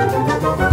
Música